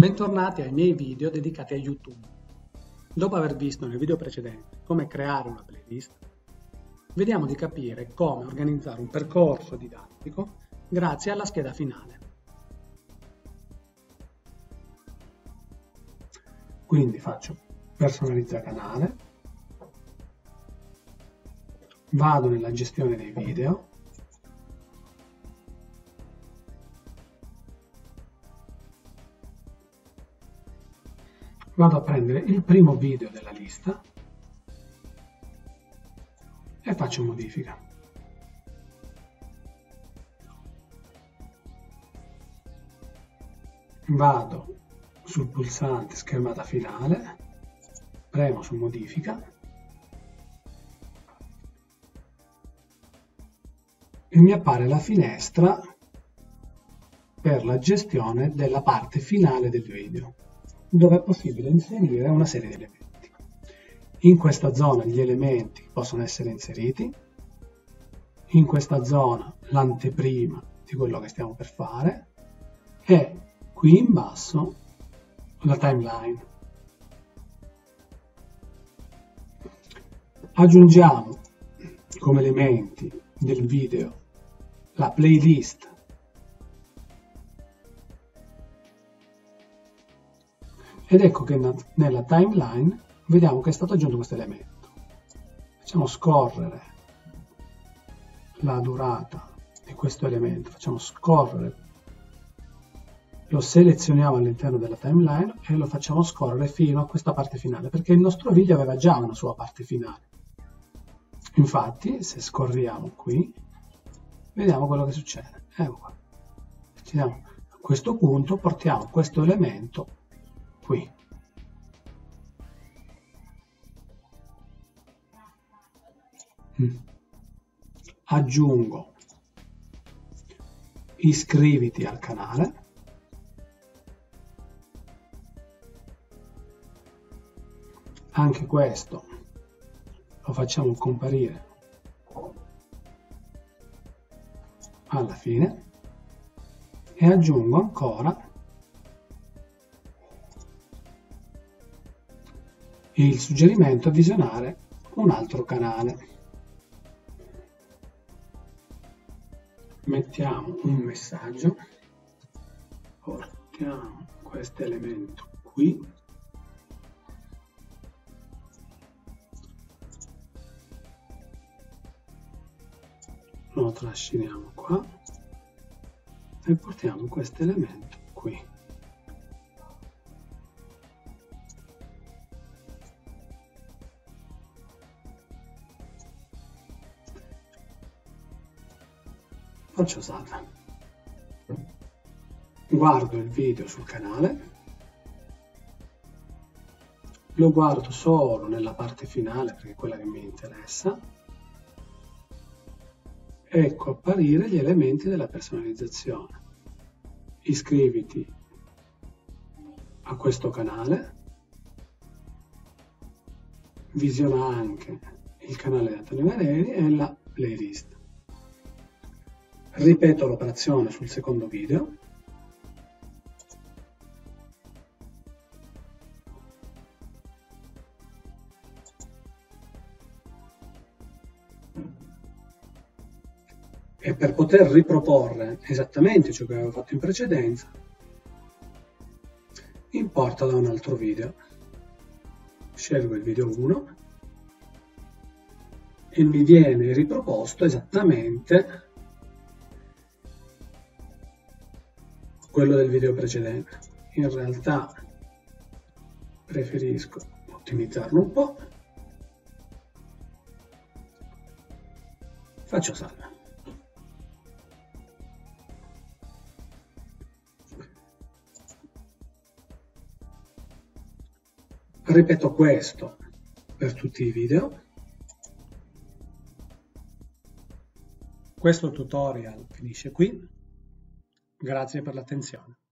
Bentornati ai miei video dedicati a YouTube. Dopo aver visto nel video precedente come creare una playlist, vediamo di capire come organizzare un percorso didattico grazie alla scheda finale. Quindi faccio personalizza canale, vado nella gestione dei video, vado a prendere il primo video della lista e faccio modifica. Vado sul pulsante schermata finale, premo su modifica e mi appare la finestra per la gestione della parte finale del video dove è possibile inserire una serie di elementi. In questa zona gli elementi possono essere inseriti, in questa zona l'anteprima di quello che stiamo per fare e qui in basso la timeline. Aggiungiamo come elementi del video la playlist ed ecco che nella timeline vediamo che è stato aggiunto questo elemento. Facciamo scorrere la durata di questo elemento, facciamo scorrere, lo selezioniamo all'interno della timeline e lo facciamo scorrere fino a questa parte finale, perché il nostro video aveva già una sua parte finale. Infatti, se scorriamo qui, vediamo quello che succede. Ecco qua. A questo punto portiamo questo elemento qui. Mm. Aggiungo iscriviti al canale. Anche questo lo facciamo comparire alla fine e aggiungo ancora il suggerimento a visionare un altro canale. Mettiamo un messaggio, portiamo questo elemento qui, lo trasciniamo qua e portiamo questo elemento qui. Faccio salva guardo il video sul canale. Lo guardo solo nella parte finale perché è quella che mi interessa. Ecco apparire gli elementi della personalizzazione. Iscriviti a questo canale. Visiona anche il canale di Antonio Vareri e la playlist ripeto l'operazione sul secondo video. E per poter riproporre esattamente ciò che avevo fatto in precedenza importa da un altro video. Scelgo il video 1 e mi viene riproposto esattamente quello del video precedente. In realtà preferisco ottimizzarlo un po'. Faccio salva. Ripeto questo per tutti i video. Questo tutorial finisce qui. Grazie per l'attenzione.